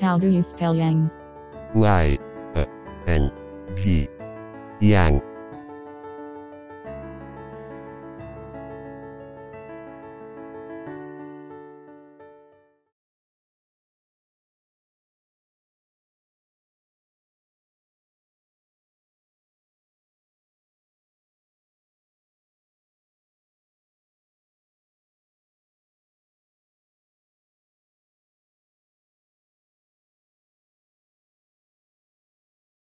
How do you spell yang? Y, A, N, G, Yang.